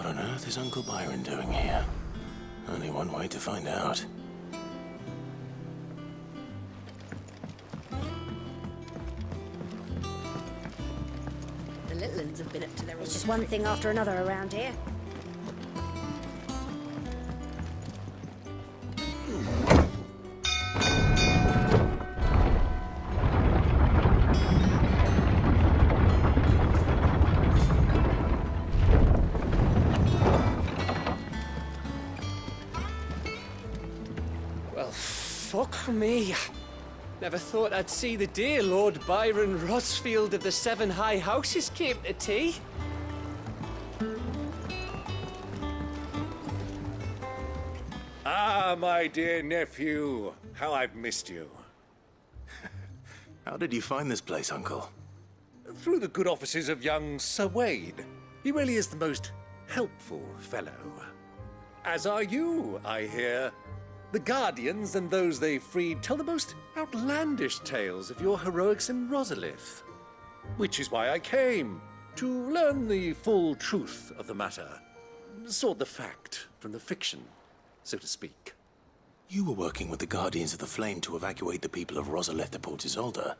What on earth is Uncle Byron doing here? Only one way to find out. The little have been up to their It's just one thing after another around here. Me. Never thought I'd see the dear Lord Byron Rosfield of the Seven High Houses came to tea. Ah, my dear nephew. How I've missed you. How did you find this place, Uncle? Through the good offices of young Sir Wade. He really is the most helpful fellow. As are you, I hear. The Guardians and those they freed tell the most outlandish tales of your heroics in Rosalith. Which is why I came, to learn the full truth of the matter. Sort the fact from the fiction, so to speak. You were working with the Guardians of the Flame to evacuate the people of Rosalith to Port Isolde.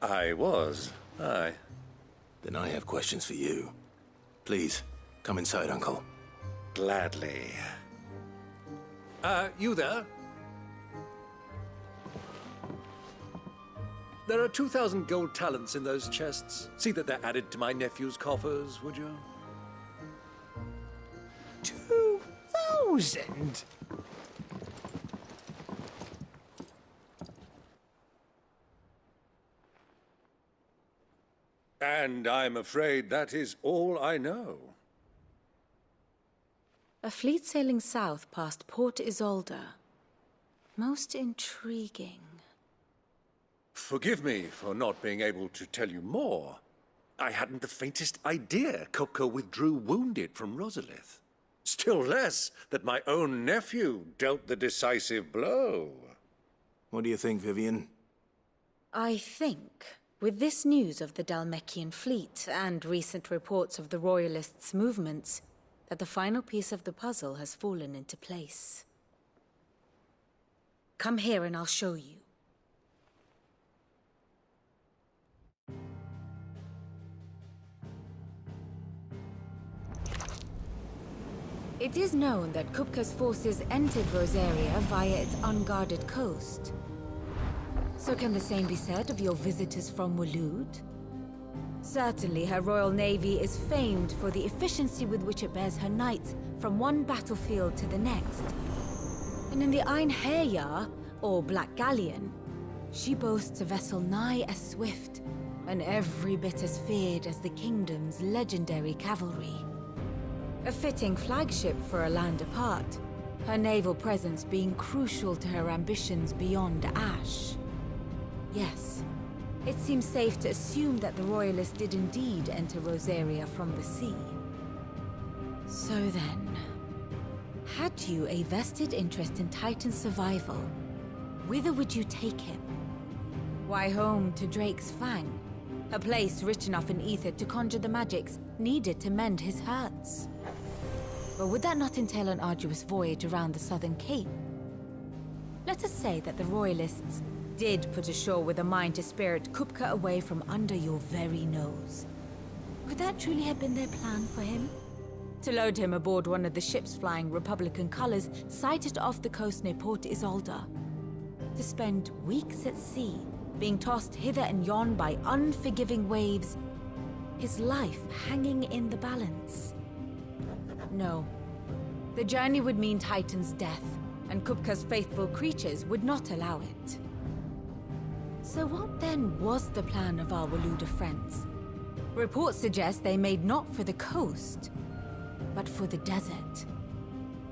I was, aye. Then I have questions for you. Please, come inside, Uncle. Gladly. Uh, you there? There are 2,000 gold talents in those chests. See that they're added to my nephew's coffers, would you? Two thousand? And I'm afraid that is all I know. A fleet sailing south past Port Isolde. Most intriguing. Forgive me for not being able to tell you more. I hadn't the faintest idea Kupka withdrew wounded from Rosalith. Still less that my own nephew dealt the decisive blow. What do you think, Vivian? I think, with this news of the Dhalmekian fleet and recent reports of the Royalists' movements, that the final piece of the puzzle has fallen into place. Come here and I'll show you. It is known that Kupka's forces entered Rosaria via its unguarded coast. So can the same be said of your visitors from Waloed? Certainly, her Royal Navy is famed for the efficiency with which it bears her knights from one battlefield to the next. And in the Ein or Black Galleon, she boasts a vessel nigh as swift and every bit as feared as the kingdom's legendary cavalry. A fitting flagship for a land apart, her naval presence being crucial to her ambitions beyond Ash. Yes, it seems safe to assume that the Royalists did indeed enter Rosaria from the sea. So then, had you a vested interest in Titan's survival, whither would you take him? Why home to Drake's Fang, a place rich enough in ether to conjure the magics needed to mend his hurts. But would that not entail an arduous voyage around the southern cape? Let us say that the Royalists did put ashore with a mind to spirit Kupka away from under your very nose. Could that truly have been their plan for him? To load him aboard one of the ships flying Republican colors sighted off the coast near Port Isolde. To spend weeks at sea, being tossed hither and yon by unforgiving waves, his life hanging in the balance. No. The journey would mean Titan's death, and Kupka's faithful creatures would not allow it. So what then was the plan of our Waloedan friends? Reports suggest they made not for the coast, but for the desert.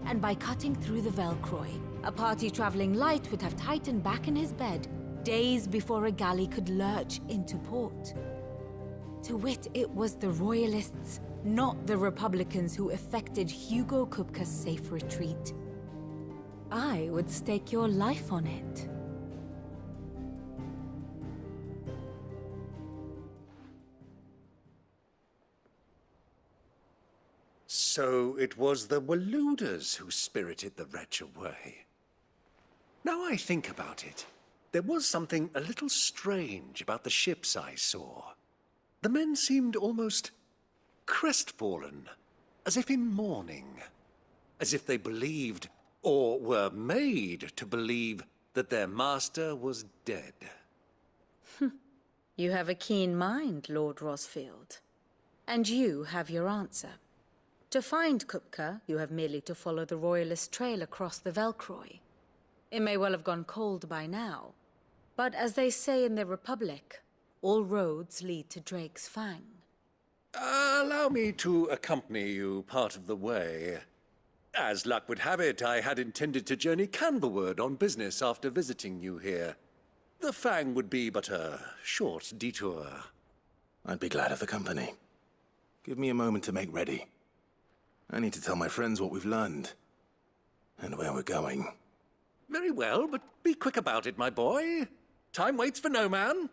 And by cutting through the Velkroy, a party traveling light would have Titan back in his bed days before a galley could lurch into port. To wit, it was the Royalists, not the Republicans who effected Hugo Kupka's safe retreat. I would stake your life on it. So it was the Waloedans who spirited the wretch away. Now I think about it, there was something a little strange about the ships I saw. The men seemed almost crestfallen, as if in mourning, as if they believed, or were made to believe, that their master was dead. You have a keen mind, Lord Rosfield. And you have your answer. To find Kupka, you have merely to follow the Royalist trail across the Velkroy. It may well have gone cold by now, but as they say in the Republic, all roads lead to Drake's Fang. Uh, allow me to accompany you part of the way. As luck would have it, I had intended to journey Kanverward on business after visiting you here. The Fang would be but a short detour. I'd be glad of the company. Give me a moment to make ready. I need to tell my friends what we've learned. And where we're going. Very well, but be quick about it, my boy. Time waits for no man.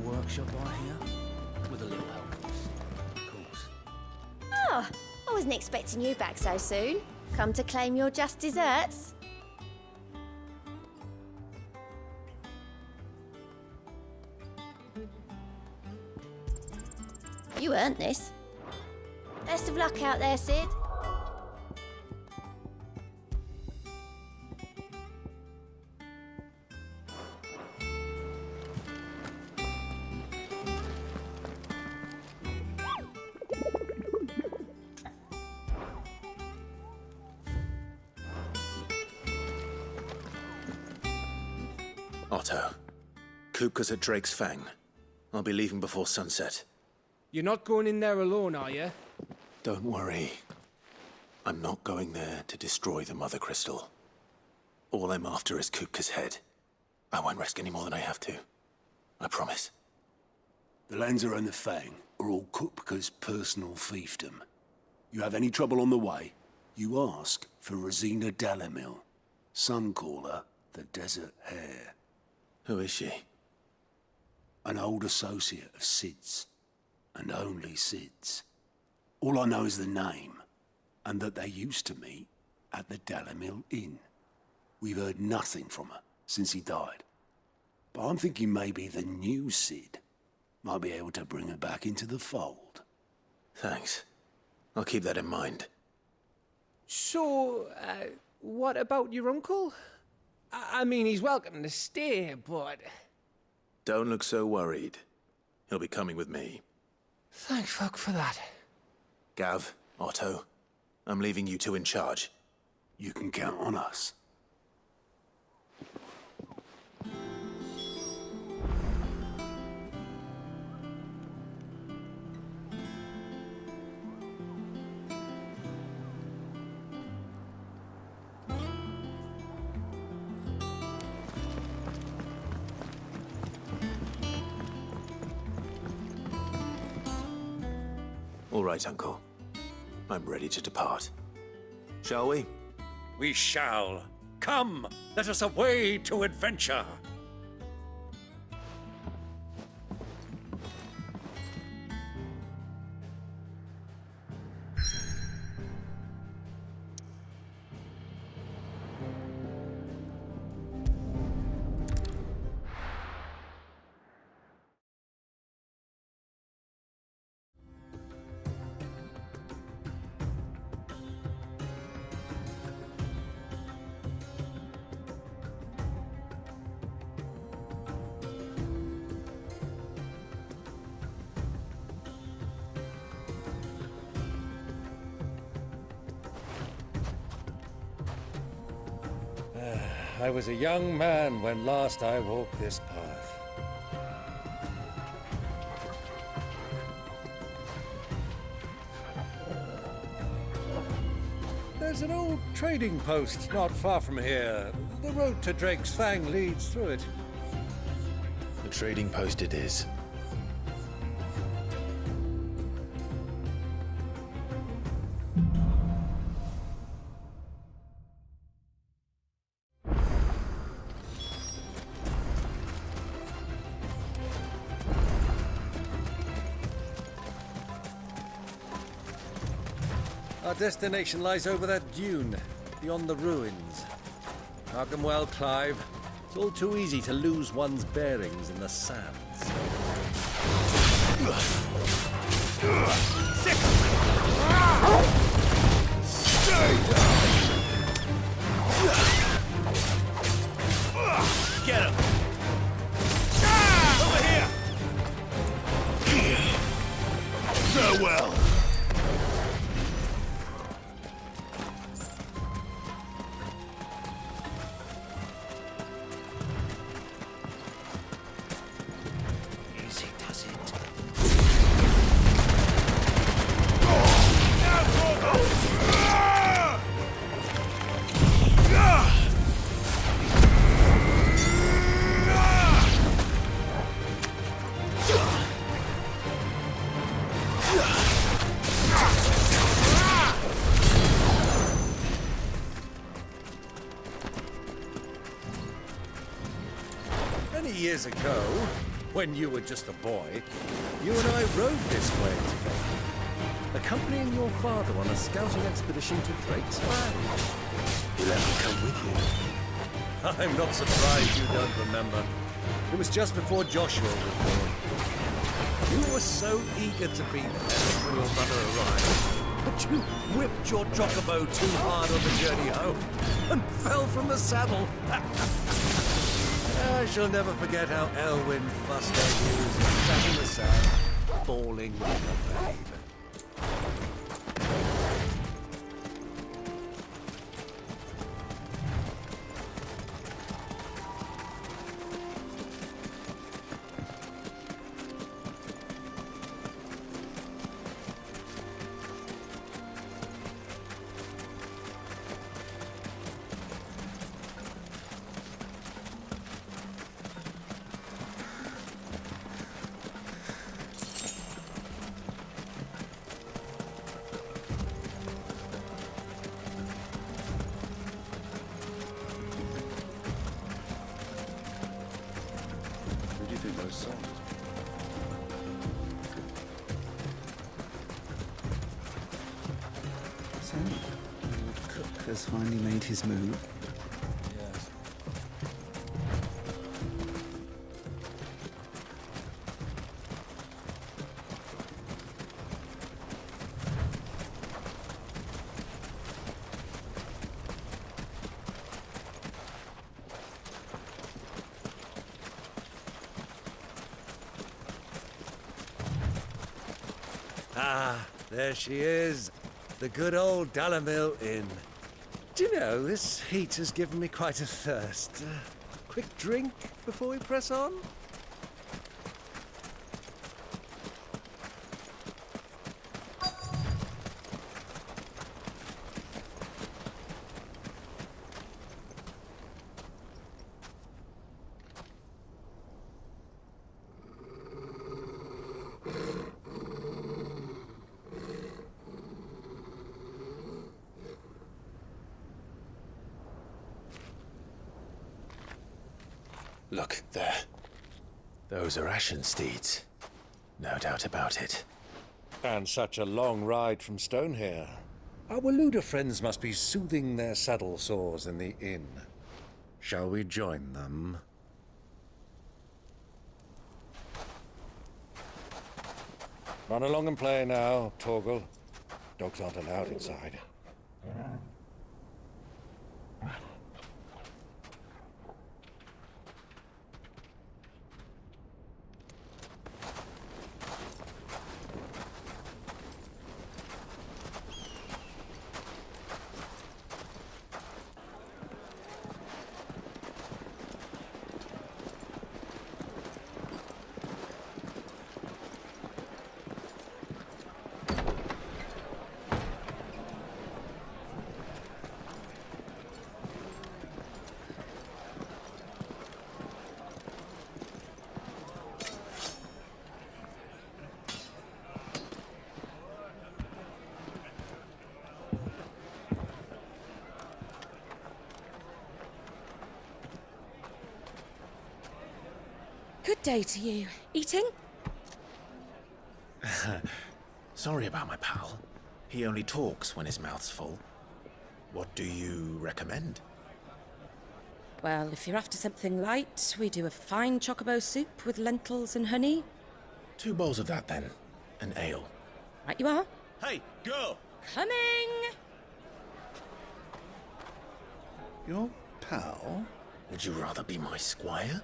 workshop? With a little help, of course. Oh, I wasn't expecting you back so soon. Come to claim your just desserts? You earned this. Best of luck out there, Sid. Otto. Kupka's at Drake's Fang. I'll be leaving before sunset. You're not going in there alone, are you? Don't worry. I'm not going there to destroy the Mother Crystal. All I'm after is Kupka's head. I won't risk any more than I have to. I promise. The Lancer and the Fang are all Kupka's personal fiefdom. You have any trouble on the way, you ask for Rosina Dalimil. Some call her the Desert Hare. Who is she? An old associate of Sid's. And only Sid's. All I know is the name, and that they used to meet at the Dalimil Inn. We've heard nothing from her since he died. But I'm thinking maybe the new Sid might be able to bring her back into the fold. Thanks. I'll keep that in mind. So, uh, what about your uncle? I, I mean, he's welcome to stay, but. Don't look so worried. He'll be coming with me. Thank fuck for that. Gav, Otto, I'm leaving you two in charge. You can count on us. All right, Uncle. I'm ready to depart. Shall we? We shall. Come, let us away to adventure. Was a young man when last I walked this path. There's an old trading post not far from here. The road to Drake's Fang leads through it. The trading post it is. Our destination lies over that dune, beyond the ruins. Markham well, Clive. It's all too easy to lose one's bearings in the sands. Get him! Ah, over here! Farewell! When you were just a boy, you and I rode this way together, accompanying your father on a scouting expedition to Drake's Fang. You let me come with you. I'm not surprised you don't remember. It was just before Joshua was born. You were so eager to be there when your mother arrived, but you whipped your chocobo too hard on the journey home and fell from the saddle. I shall never forget how Elwin fussed at you as sat uh, in the sand, bawling like a babe. Ah, there she is. The good old Dalimil Inn. Do you know, this heat has given me quite a thirst. Uh, quick drink before we press on? Look, there. Those steeds. No doubt about it. And such a long ride from Stonehair. Our Waloedan friends must be soothing their saddle sores in the inn. Shall we join them? Run along and play now, Torgal. Dogs aren't allowed inside. Day to you. Eating? Sorry about my pal. He only talks when his mouth's full. What do you recommend? Well, if you're after something light, we do a fine chocobo soup with lentils and honey. Two bowls of that then. An ale. Right you are. Hey, girl! Coming! Your pal? Would you rather be my squire?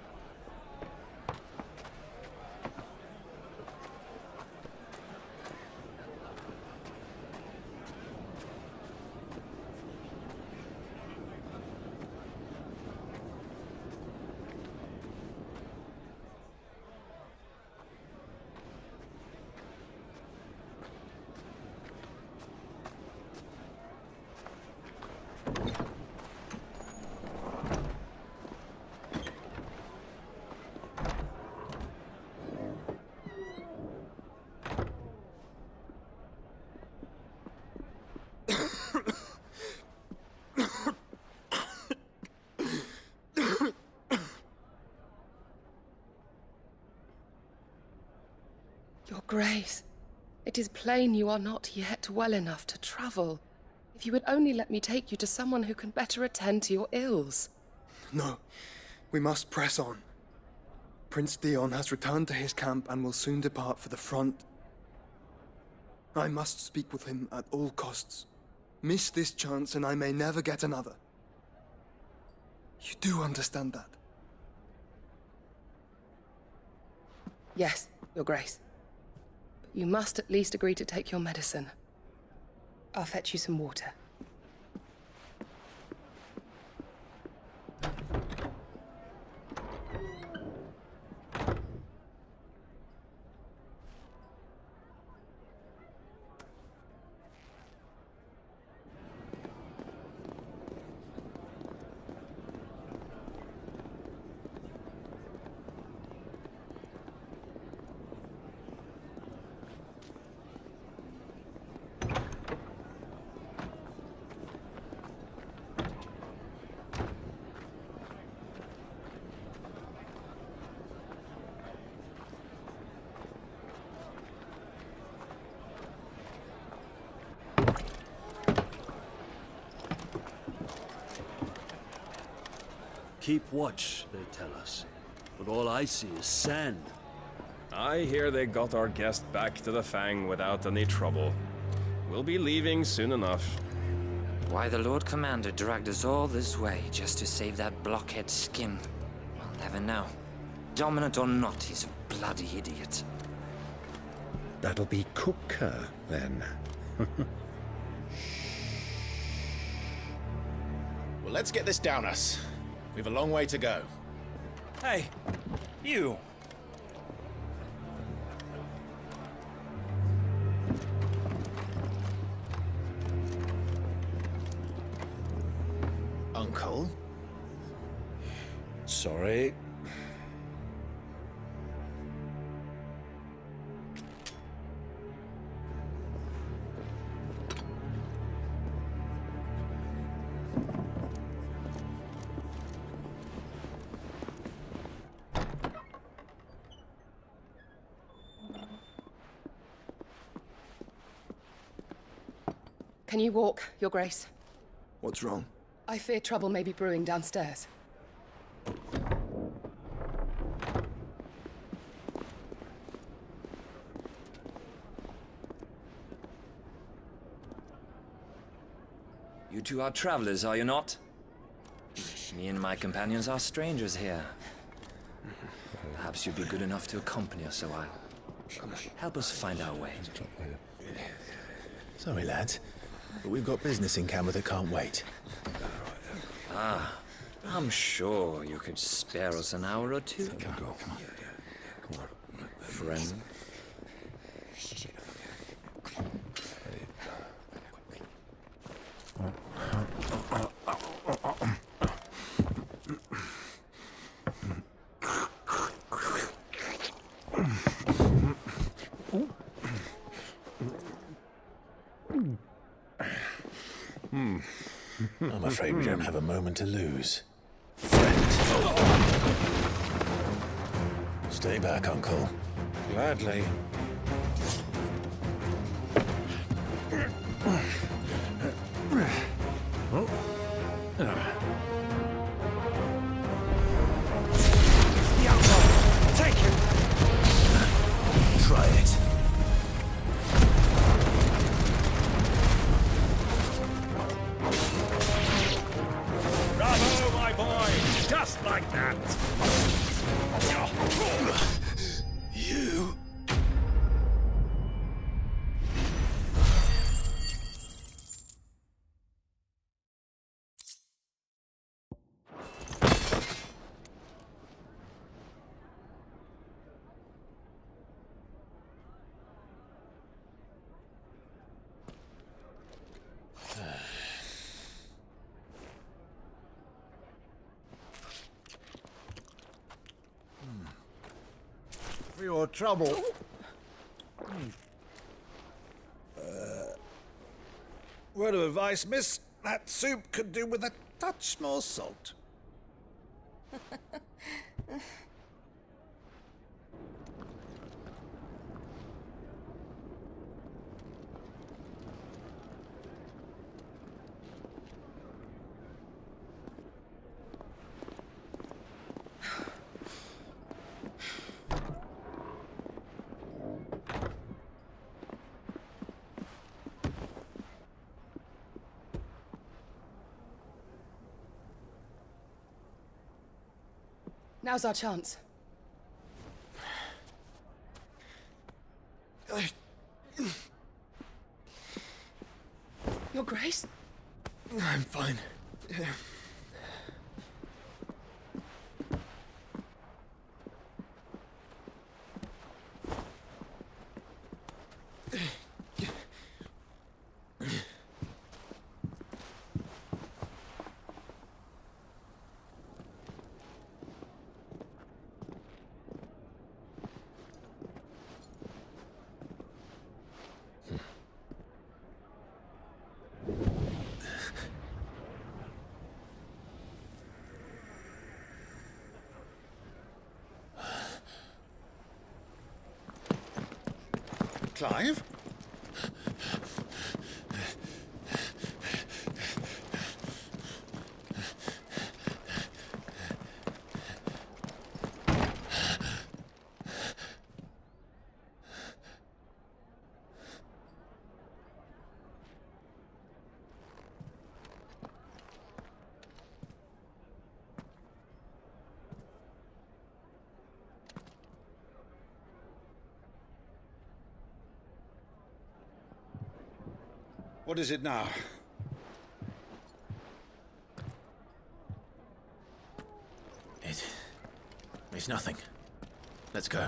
Your Grace, it is plain you are not yet well enough to travel. If you would only let me take you to someone who can better attend to your ills. No, we must press on. Prince Dion has returned to his camp and will soon depart for the front. I must speak with him at all costs. Miss this chance and I may never get another. You do understand that? Yes, Your Grace. You must at least agree to take your medicine. I'll fetch you some water. Keep watch, they tell us. But all I see is sand. I hear they got our guest back to the Fang without any trouble. We'll be leaving soon enough. Why the Lord Commander dragged us all this way just to save that blockhead skin, we'll never know. Dominant or not, he's a bloody idiot. That'll be Cooker, then. Well, let's get this down us. We've a long way to go. Hey, you. You walk, Your Grace? What's wrong? I fear trouble may be brewing downstairs. You two are travelers, are you not? Me and my companions are strangers here. Perhaps you'd be good enough to accompany us a while. Help us find our way. Sorry, lads, but we've got business in Kanver that can't wait. Ah, I'm sure you could spare us an hour or two. Come on, Friend. Hmm. I'm afraid we don't have a moment to lose. Stay back, Uncle. Gladly. You. For your trouble. Uh, word of advice, miss. That soup could do with a touch more salt. Now's our chance. Your Grace? I'm fine. Yeah. Clive? What is it now? It. It's nothing. Let's go.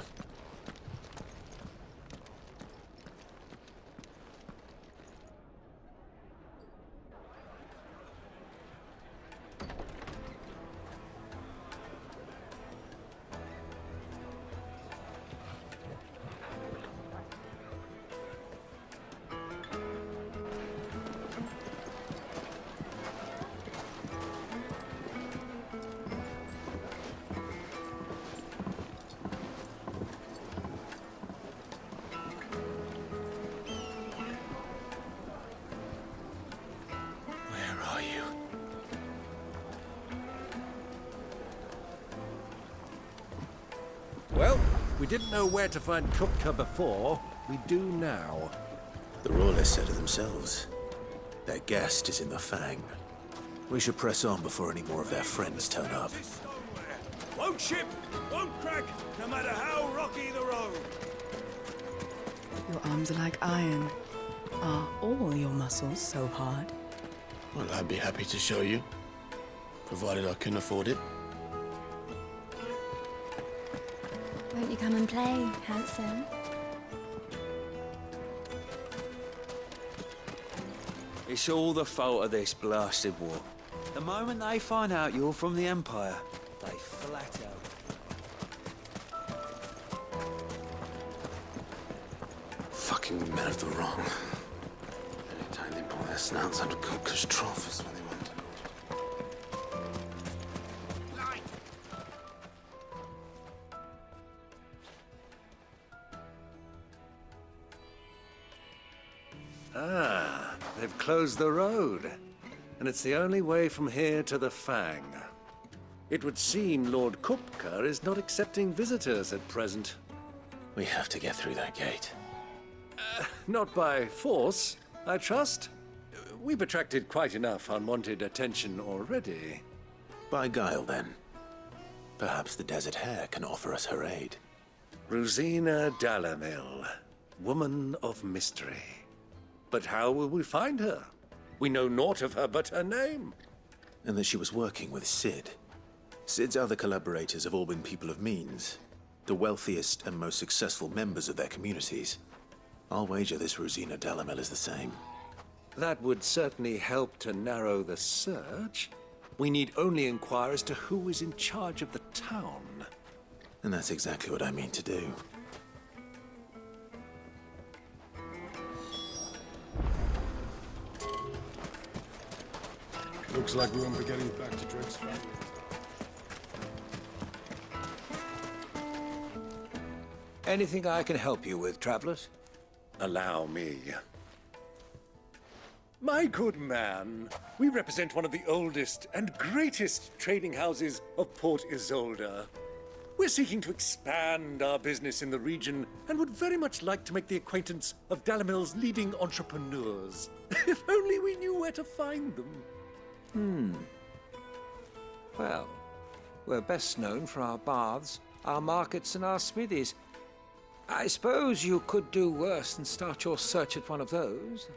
We didn't know where to find Kupka before. We do now. The Royalists said it themselves. Their guest is in the Fang. We should press on before any more of their friends turn up. Won't ship, won't crack, no matter how rocky the road. Your arms are like iron. Are all your muscles so hard? Well, I'd be happy to show you, provided I can afford it. Handsome? It's all the fault of this blasted war. The moment they find out you're from the Empire, they flat out. Fucking men of the wrong. Anytime they pull their snouts out of Kupka's trough Ah, they've closed the road. And it's the only way from here to the Fang. It would seem Lord Kupka is not accepting visitors at present. We have to get through that gate. Not by force, I trust. We've attracted quite enough unwanted attention already. By guile, then. Perhaps the Desert Hare can offer us her aid. Rosina Dalimil, woman of mystery. But how will we find her? We know naught of her but her name. And that she was working with Sid. Sid's other collaborators have all been people of means, the wealthiest and most successful members of their communities. I'll wager this Rosina Dalimil is the same. That would certainly help to narrow the search. We need only inquire as to who is in charge of the town. And that's exactly what I mean to do. Looks like we won't be getting back to Drake's family. Anything I can help you with, travelers? Allow me. My good man, we represent one of the oldest and greatest trading houses of Port Isolde. We're seeking to expand our business in the region and would very much like to make the acquaintance of Dalimil's leading entrepreneurs. if only we knew where to find them. Hmm. Well, We're best known for our baths, our markets, and our smithies. I suppose you could do worse than start your search at one of those.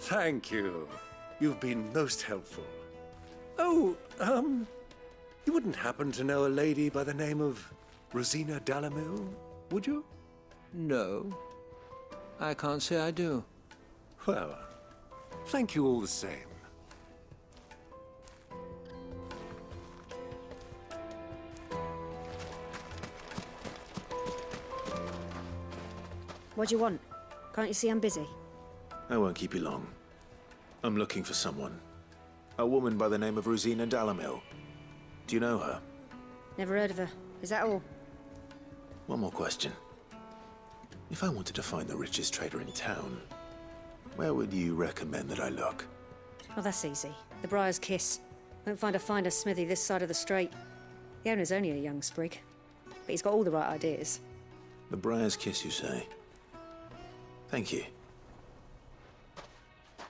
Thank you. You've been most helpful. Oh, um, you wouldn't happen to know a lady by the name of Rosina Dalimil, would you? No. I can't say I do. Well, thank you all the same. What do you want? Can't you see I'm busy? I won't keep you long. I'm looking for someone. A woman by the name of Rosina Dalimil. Do you know her? Never heard of her. Is that all? One more question. If I wanted to find the richest trader in town, where would you recommend that I look? Oh, that's easy. The Briar's Kiss. Won't find a finer smithy this side of the strait. The owner's only a young sprig, but he's got all the right ideas. The Briar's Kiss, you say? Thank you.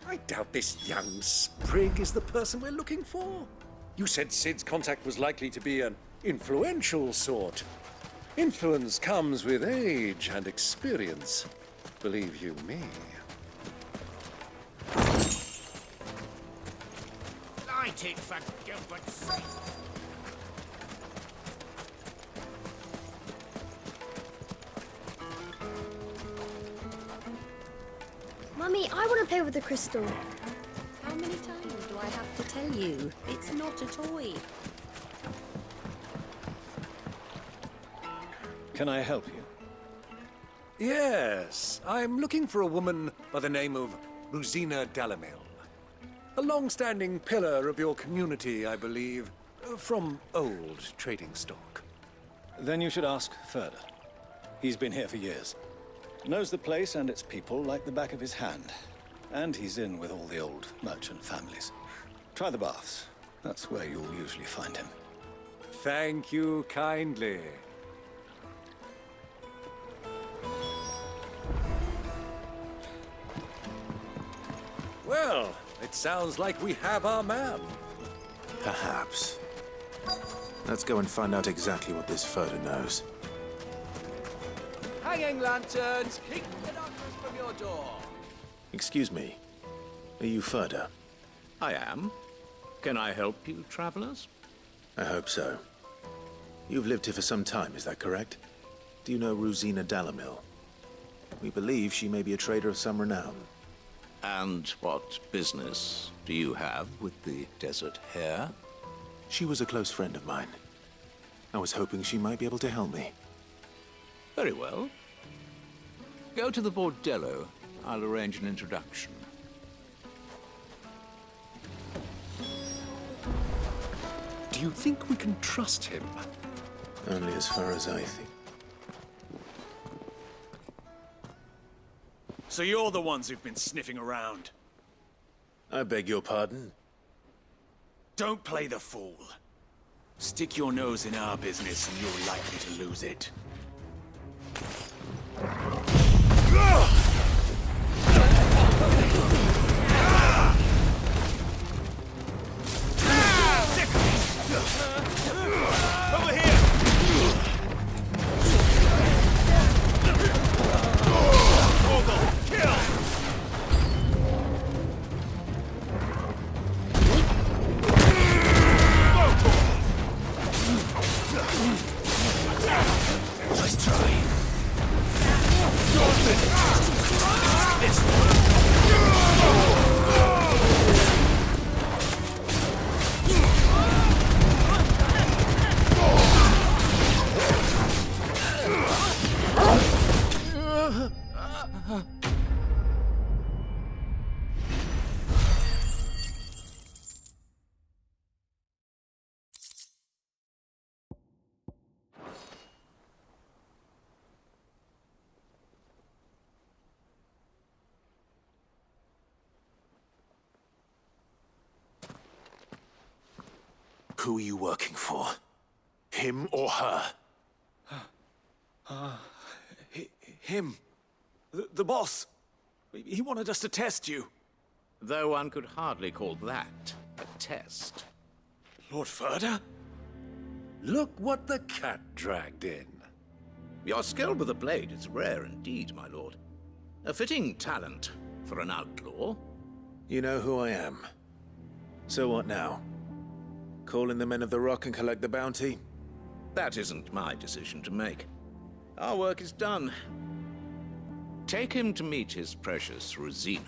I doubt this young sprig is the person we're looking for. You said Sid's contact was likely to be an influential sort. Influence comes with age and experience. Believe you me. Light it for Gilbert's sake. Mummy, I want to play with the crystal. How many times do I have to tell you? It's not a toy. Can I help you? Yes, I'm looking for a woman by the name of Rosina Dalimil. A long-standing pillar of your community, I believe, from old trading stock. Then you should ask Ferda. He's been here for years. Knows the place and its people like the back of his hand. And he's in with all the old merchant families. Try the baths. That's where you'll usually find him. Thank you kindly. Well, it sounds like we have our man. Perhaps. Let's go and find out exactly what this Ferda knows. Hanging lanterns, keep the darkness from your door. Excuse me. Are you Ferda? I am. Can I help you, travelers? I hope so. You've lived here for some time, is that correct? Do you know Rosina Dalimil? We believe she may be a trader of some renown. And what business do you have with the desert hare? She was a close friend of mine. I was hoping she might be able to help me. Very well. Go to the bordello. I'll arrange an introduction. Do you think we can trust him? Only as far as I think. So you're the ones who've been sniffing around. I beg your pardon? Don't play the fool. Stick your nose in our business and you're likely to lose it. Over Who are you working for? Him or her? Uh, hi- him. The, the boss. He wanted us to test you. Though one could hardly call that a test. Lord Ferda? Look what the cat dragged in. Your skill with the blade is rare indeed, my lord. A fitting talent for an outlaw. You know who I am. So what now? Call in the Men of the Rock and collect the bounty? That isn't my decision to make. Our work is done. Take him to meet his precious Rosina.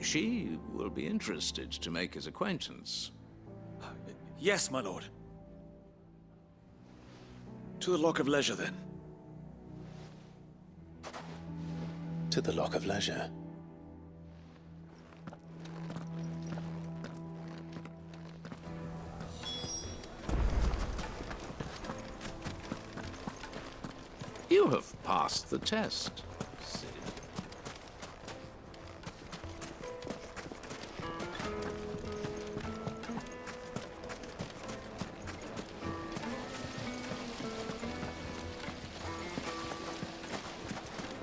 She will be interested to make his acquaintance. Yes, my lord. To the Lock of Leisure, then. To the Lock of Leisure. You have passed the test. Sid.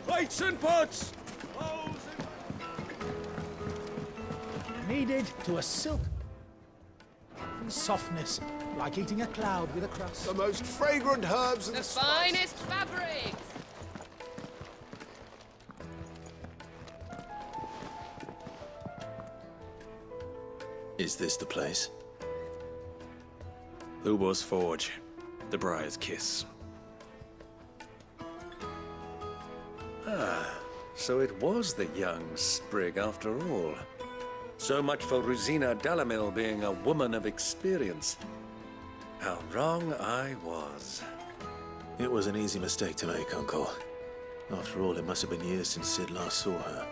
Plates and pots! Kneaded to a silk softness, like eating a cloud with a crust. The most fragrant herbs and The finest fabrics! Is this the place? Ubor's Forge. The Briar's Kiss. Ah, so it was the young sprig after all. So much for Rosina Dalimil being a woman of experience. How wrong I was. It was an easy mistake to make, Uncle. After all, it must have been years since Sid last saw her.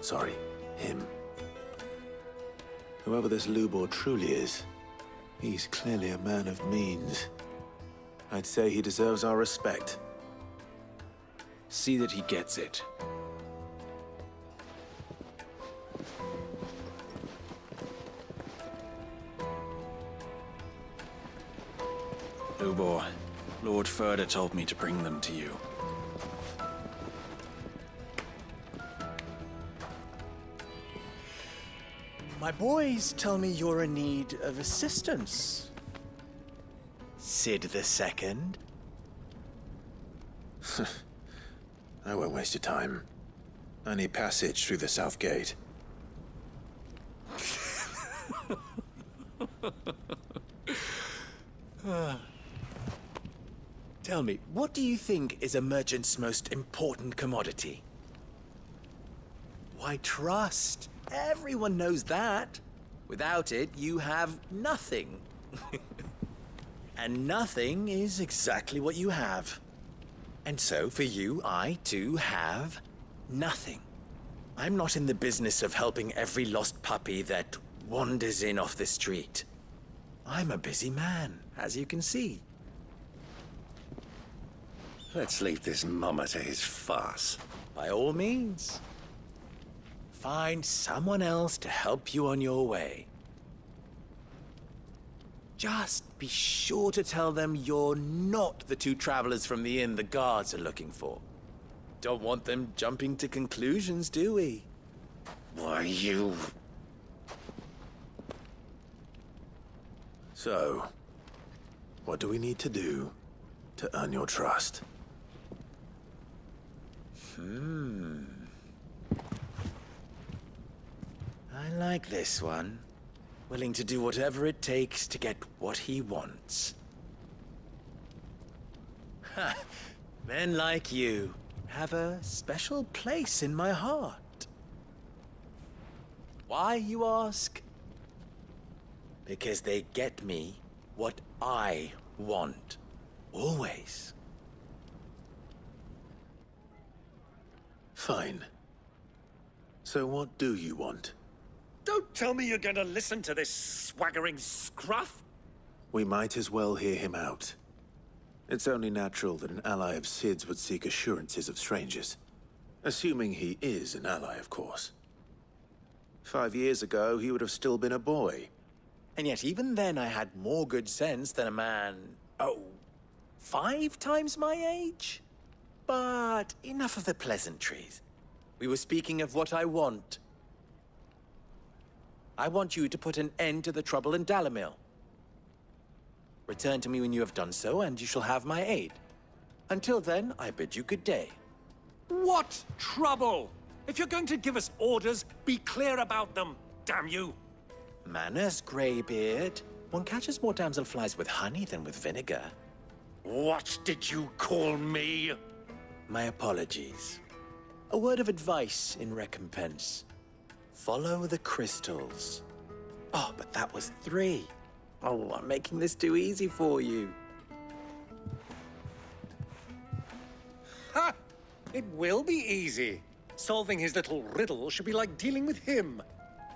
Sorry, him. Whoever this Lubor truly is, he's clearly a man of means. I'd say he deserves our respect. See that he gets it. Lubor, Lord Ferda told me to bring them to you. My boys tell me you're in need of assistance. Sid the Second. I won't waste your time. I need passage through the south gate. Tell me, what do you think is a merchant's most important commodity? Why, trust. Everyone knows that. Without it, you have nothing. and nothing is exactly what you have. And so, for you, I too have nothing. I'm not in the business of helping every lost puppy that wanders in off the street. I'm a busy man, as you can see. Let's leave this mummer to his farce. By all means. Find someone else to help you on your way. Just be sure to tell them you're not the two travelers from the inn the guards are looking for. Don't want them jumping to conclusions, do we? Why, you... So, what do we need to do to earn your trust? Hmm. I like this one. Willing to do whatever it takes to get what he wants. Men like you have a special place in my heart. Why, you ask? Because they get me what I want. Always. Fine. So what do you want? Don't tell me you're going to listen to this swaggering scruff. We might as well hear him out. It's only natural that an ally of Sid's would seek assurances of strangers. Assuming he is an ally, of course. Five years ago, he would have still been a boy. And yet, even then, I had more good sense than a man. Oh, five times my age? But enough of the pleasantries. We were speaking of what I want. I want you to put an end to the trouble in Dalimil. Return to me when you have done so, and you shall have my aid. Until then, I bid you good day. What trouble? If you're going to give us orders, be clear about them, damn you! Manners, Greybeard. One catches more damselflies with honey than with vinegar. What did you call me? My apologies. A word of advice in recompense. Follow the crystals. Oh, but that was three. Oh, I'm making this too easy for you. Ha! It will be easy. Solving his little riddle should be like dealing with him.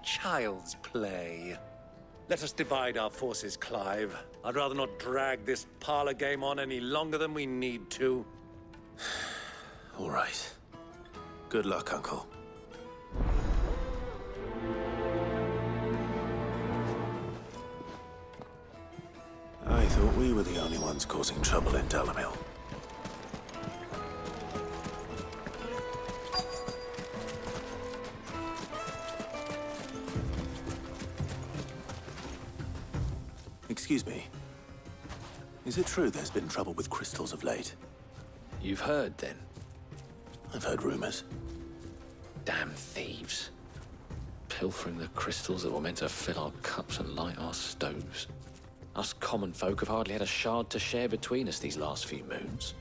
Child's play. Let us divide our forces, Clive. I'd rather not drag this parlor game on any longer than we need to. All right. Good luck, Uncle. I thought we were the only ones causing trouble in Dalimil. Excuse me. Is it true there's been trouble with crystals of late? You've heard, then? I've heard rumors. Damn thieves. Pilfering the crystals that were meant to fill our cups and light our stoves. Us common folk have hardly had a shard to share between us these last few moons.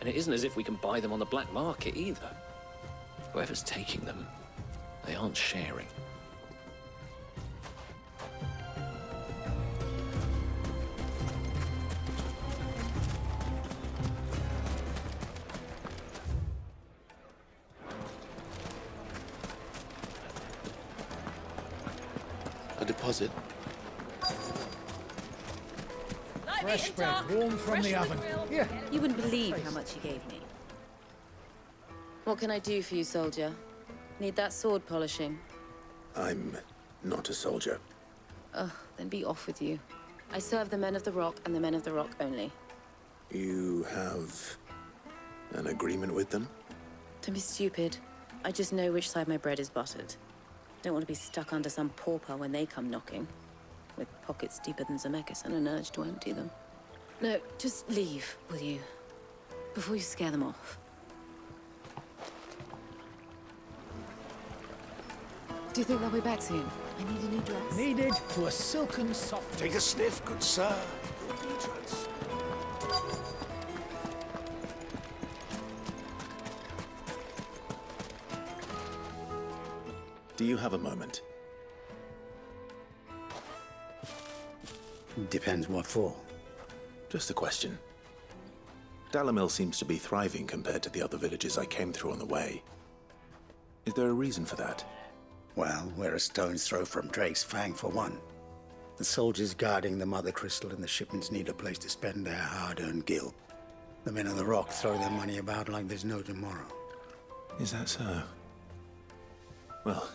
And it isn't as if we can buy them on the black market either. Whoever's taking them, they aren't sharing. A deposit? Fresh bread, warm from the oven. Here. You wouldn't believe how much he gave me. What can I do for you, soldier? Need that sword polishing? I'm not a soldier. Ugh, then be off with you. I serve the men of the rock and the men of the rock only. You have an agreement with them? Don't be stupid. I just know which side my bread is buttered. Don't want to be stuck under some pauper when they come knocking. With pockets deeper than Zemeckis and an urge to empty them. No, just leave, will you? Before you scare them off. Do you think they'll be back soon? I need a new dress. Needed to a silken soft. Take a sniff, good sir. Do you have a moment? Depends what for. Just a question. Dalimil seems to be thriving compared to the other villages I came through on the way. Is there a reason for that? Well, we're a stone's throw from Drake's Fang for one. The soldiers guarding the Mother Crystal and the shipments need a place to spend their hard-earned gil. The men of the Rock throw their money about like there's no tomorrow. Is that so? Well,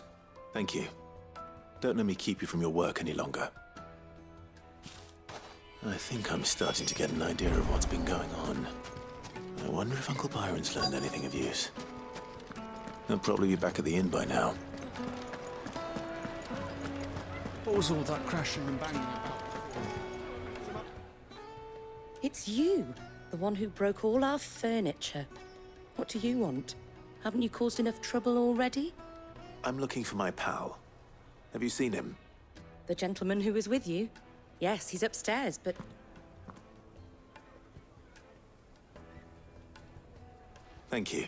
thank you. Don't let me keep you from your work any longer. I think I'm starting to get an idea of what's been going on. I wonder if Uncle Byron's learned anything of use. He'll probably be back at the inn by now. What was all that crashing and banging about? It's you, the one who broke all our furniture. What do you want? Haven't you caused enough trouble already? I'm looking for my pal. Have you seen him? The gentleman who was with you? Yes, he's upstairs, but Thank you.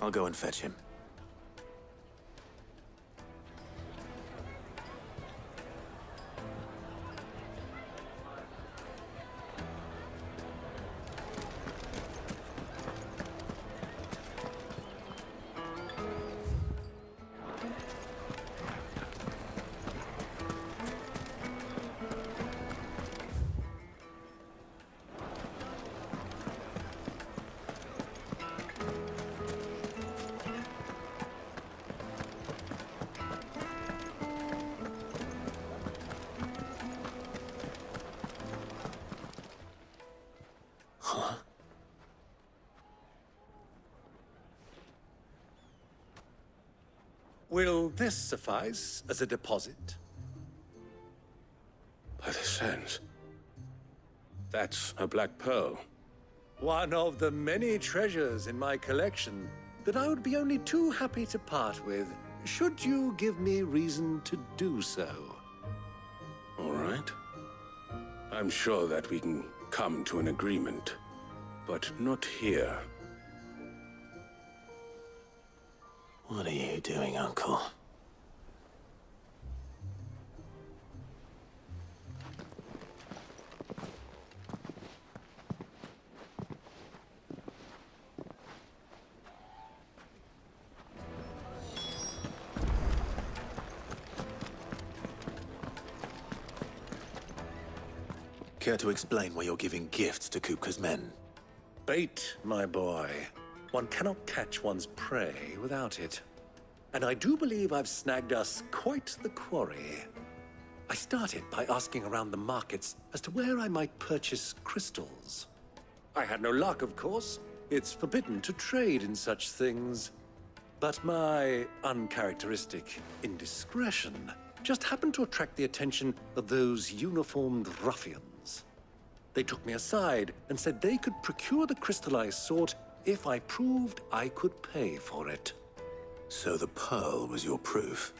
I'll go and fetch him. Will this suffice as a deposit? By the sands. That's a black pearl. One of the many treasures in my collection that I would be only too happy to part with, should you give me reason to do so. All right. I'm sure that we can come to an agreement, but not here. What are you doing, Uncle? Care to explain why you're giving gifts to Kupka's men? Bait, my boy. One cannot catch one's prey without it. And I do believe I've snagged us quite the quarry. I started by asking around the markets as to where I might purchase crystals. I had no luck, of course. It's forbidden to trade in such things. But my uncharacteristic indiscretion just happened to attract the attention of those uniformed ruffians. They took me aside and said they could procure the crystal I sought if I proved I could pay for it. So the pearl was your proof?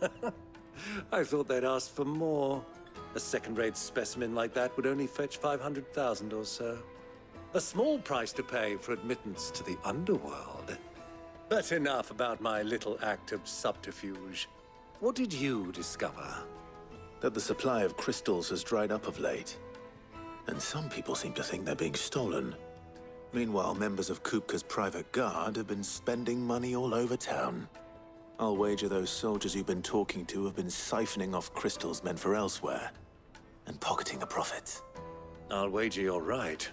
I thought they'd ask for more. A second-rate specimen like that would only fetch 500,000 or so. A small price to pay for admittance to the underworld. But enough about my little act of subterfuge. What did you discover? That the supply of crystals has dried up of late. And some people seem to think they're being stolen. Meanwhile, members of Kupka's private guard have been spending money all over town. I'll wager those soldiers you've been talking to have been siphoning off crystals meant for elsewhere, and pocketing the profits. I'll wager you're right.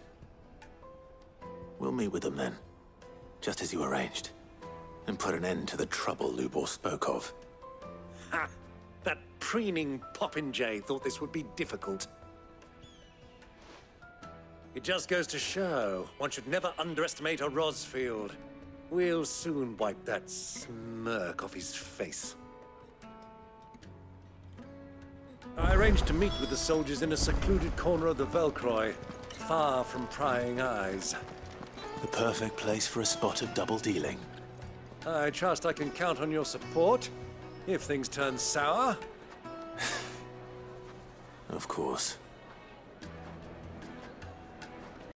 We'll meet with them then, just as you arranged, and put an end to the trouble Lubor spoke of. Ha! That preening popinjay thought this would be difficult. It just goes to show one should never underestimate a Rosfield. We'll soon wipe that smirk off his face. I arranged to meet with the soldiers in a secluded corner of the Velkroy, far from prying eyes. The perfect place for a spot of double dealing. I trust I can count on your support if things turn sour. Of course.